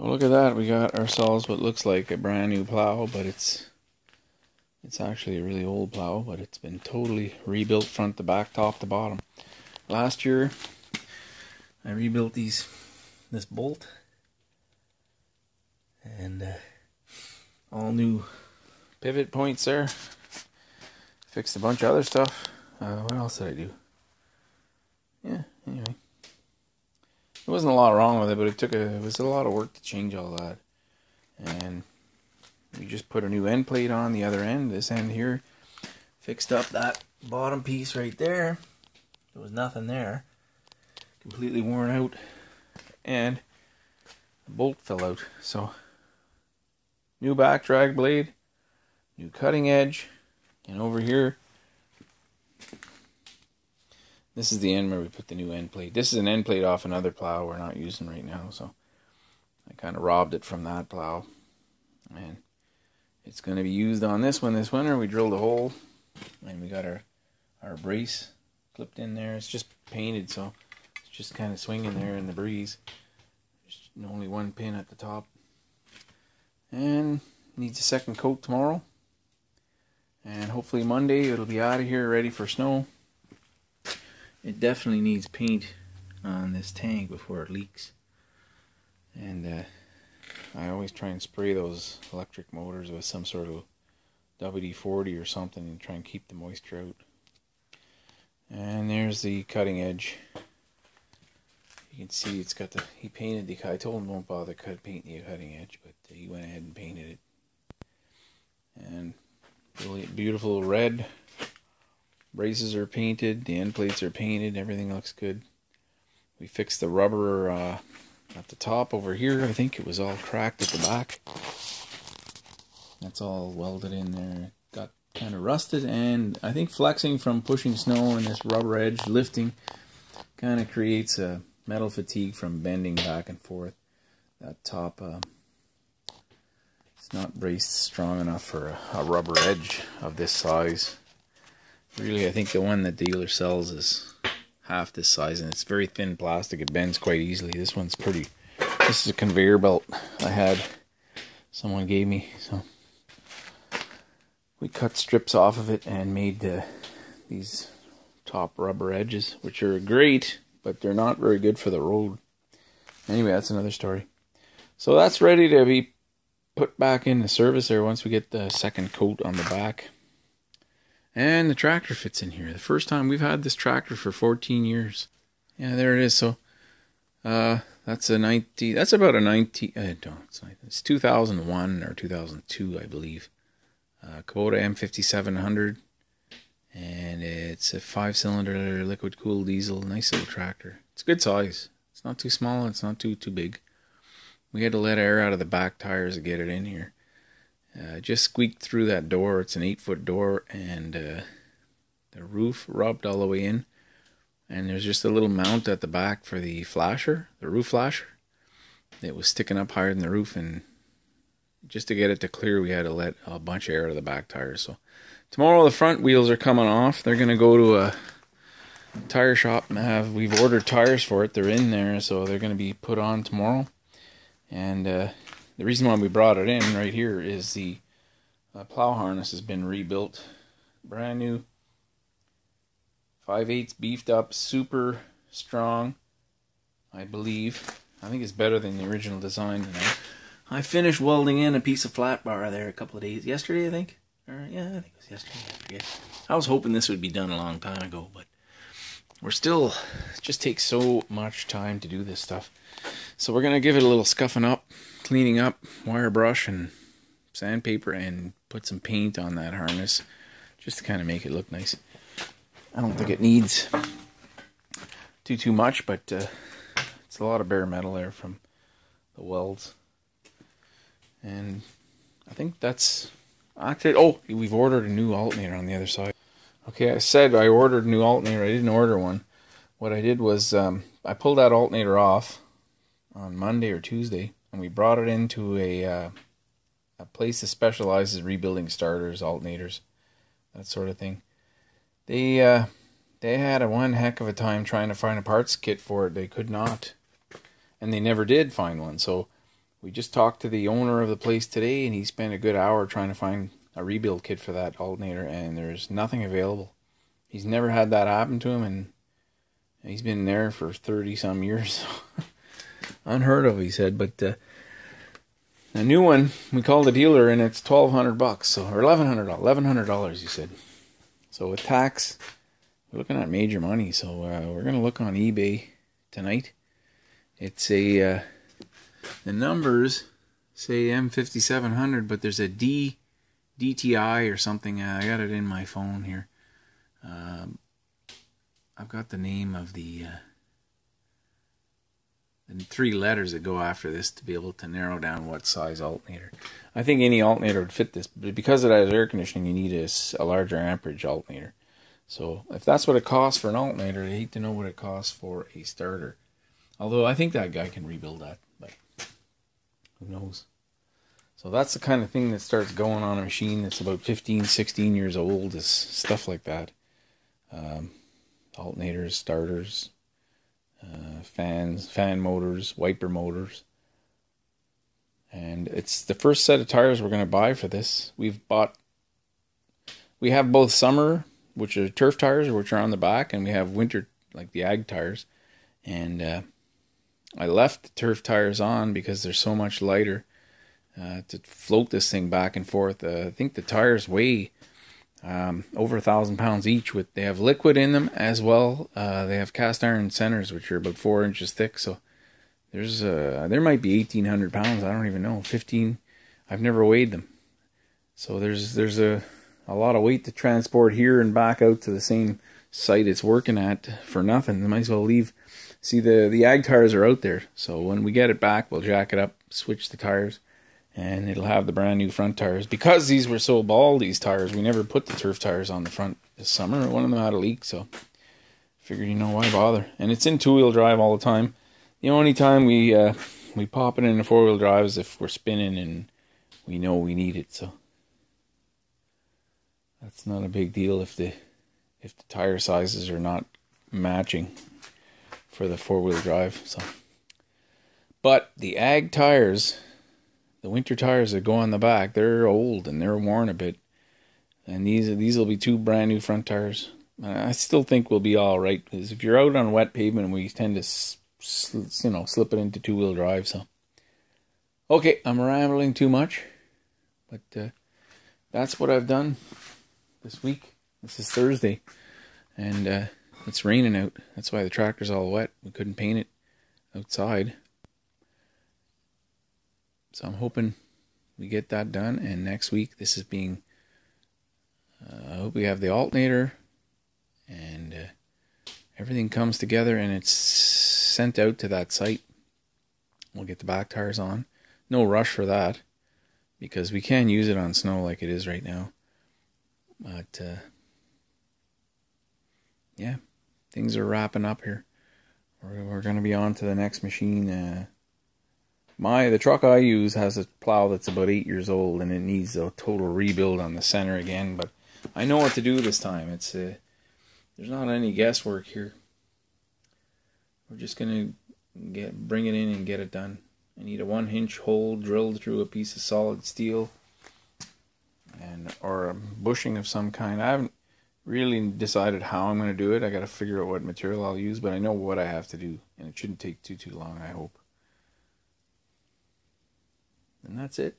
Oh, look at that. We got ourselves what looks like a brand new plow, but it's it's actually a really old plow, but it's been totally rebuilt front to back, top to bottom. Last year, I rebuilt these this bolt and uh, all new pivot points there. Fixed a bunch of other stuff. Uh, what else did I do? Yeah, anyway. There wasn't a lot wrong with it, but it took a it was a lot of work to change all that. And we just put a new end plate on the other end, this end here. Fixed up that bottom piece right there. There was nothing there. Completely worn out. And the bolt fell out. So new back drag blade, new cutting edge, and over here this is the end where we put the new end plate. This is an end plate off another plow we're not using right now, so I kind of robbed it from that plow. And it's going to be used on this one this winter. We drilled a hole and we got our our brace clipped in there. It's just painted, so it's just kind of swinging there in the breeze. There's only one pin at the top. And needs a second coat tomorrow. And hopefully Monday it'll be out of here ready for snow it definitely needs paint on this tank before it leaks. And uh, I always try and spray those electric motors with some sort of WD-40 or something and try and keep the moisture out. And there's the cutting edge. You can see it's got the, he painted the, I told him don't bother cut, paint the cutting edge, but he went ahead and painted it. And really beautiful red Braces are painted, the end plates are painted, everything looks good. We fixed the rubber uh, at the top over here. I think it was all cracked at the back. That's all welded in there. Got kind of rusted and I think flexing from pushing snow and this rubber edge lifting kind of creates a metal fatigue from bending back and forth. That top uh, it's not braced strong enough for a, a rubber edge of this size. Really, I think the one that the dealer sells is half this size, and it's very thin plastic. It bends quite easily. This one's pretty. This is a conveyor belt I had. Someone gave me, so we cut strips off of it and made uh, these top rubber edges, which are great, but they're not very good for the road. Anyway, that's another story. So that's ready to be put back into service there once we get the second coat on the back. And the tractor fits in here. The first time we've had this tractor for 14 years. Yeah, there it is. So, uh, that's a 90. That's about a 90. Uh, no, it's, not, it's 2001 or 2002, I believe. Uh, Kubota M5700, and it's a five-cylinder liquid-cooled diesel. Nice little tractor. It's a good size. It's not too small. It's not too too big. We had to let air out of the back tires to get it in here. Uh, just squeaked through that door. It's an eight foot door, and uh, the roof rubbed all the way in. And there's just a little mount at the back for the flasher, the roof flasher. It was sticking up higher than the roof, and just to get it to clear, we had to let a bunch of air out of the back tires. So tomorrow the front wheels are coming off. They're gonna go to a tire shop and have. We've ordered tires for it. They're in there, so they're gonna be put on tomorrow. And uh, the reason why we brought it in right here is the uh, plow harness has been rebuilt. Brand new. 5 8 beefed up, super strong, I believe. I think it's better than the original design tonight. I finished welding in a piece of flat bar there a couple of days, yesterday I think. Or, yeah, I think it was yesterday, I forget. I was hoping this would be done a long time ago, but we're still, it just takes so much time to do this stuff. So we're going to give it a little scuffing up cleaning up wire brush and sandpaper and put some paint on that harness just to kind of make it look nice. I don't think it needs too too much, but uh, it's a lot of bare metal there from the welds. And I think that's actually oh we've ordered a new alternator on the other side. Okay, I said I ordered a new alternator. I didn't order one. What I did was um, I pulled that alternator off on Monday or Tuesday and we brought it into a uh, a place that specializes rebuilding starters, alternators, that sort of thing. They uh, they had a one heck of a time trying to find a parts kit for it. They could not, and they never did find one. So we just talked to the owner of the place today, and he spent a good hour trying to find a rebuild kit for that alternator, and there's nothing available. He's never had that happen to him, and he's been there for 30 some years. Unheard of, he said. But uh, a new one, we called the dealer, and it's 1200 bucks, so or 1100 $1,100, he said. So with tax, we're looking at major money. So uh, we're gonna look on eBay tonight. It's a uh, the numbers say M5700, but there's a D DTI or something. Uh, I got it in my phone here. Um, I've got the name of the the three letters that go after this to be able to narrow down what size alternator. I think any alternator would fit this, but because it has air conditioning, you need a, a larger amperage alternator. So if that's what it costs for an alternator, I hate to know what it costs for a starter. Although I think that guy can rebuild that, but who knows? So that's the kind of thing that starts going on a machine that's about 15, 16 years old, is stuff like that. Um, alternators, starters, uh, fans, fan motors, wiper motors. And it's the first set of tires we're going to buy for this. We've bought, we have both summer which are turf tires, which are on the back, and we have winter, like the ag tires. And uh, I left the turf tires on because they're so much lighter uh, to float this thing back and forth. Uh, I think the tires weigh um, over a thousand pounds each. With they have liquid in them as well. Uh, they have cast iron centers, which are about four inches thick. So there's uh, there might be eighteen hundred pounds. I don't even know. Fifteen. I've never weighed them. So there's there's a a lot of weight to transport here and back out to the same site it's working at for nothing. They might as well leave. See the the ag tires are out there, so when we get it back, we'll jack it up, switch the tires, and it'll have the brand new front tires. Because these were so bald, these tires, we never put the turf tires on the front this summer. One of them had a leak, so figured you know why bother. And it's in two wheel drive all the time. The only time we uh, we pop it in four wheel drive is if we're spinning and we know we need it. So that's not a big deal if the if the tire sizes are not matching for the four wheel drive. So, but the ag tires, the winter tires that go on the back, they're old and they're worn a bit. And these these will be two brand new front tires. I still think we'll be all right because if you're out on wet pavement, we tend to you know slip it into two wheel drive. So, okay, I'm rambling too much, but uh, that's what I've done this week. This is Thursday, and uh, it's raining out. That's why the tractor's all wet. We couldn't paint it outside. So I'm hoping we get that done. And next week, this is being. Uh, I hope we have the alternator, and uh, everything comes together, and it's sent out to that site. We'll get the back tires on. No rush for that, because we can use it on snow like it is right now. But uh, yeah, things are wrapping up here. We're, we're going to be on to the next machine. My the truck I use has a plow that's about eight years old and it needs a total rebuild on the center again. But I know what to do this time. It's uh, there's not any guesswork here. We're just gonna get bring it in and get it done. I need a one inch hole drilled through a piece of solid steel and or a bushing of some kind. I haven't really decided how I'm going to do it. I got to figure out what material I'll use, but I know what I have to do, and it shouldn't take too too long. I hope. And that's it.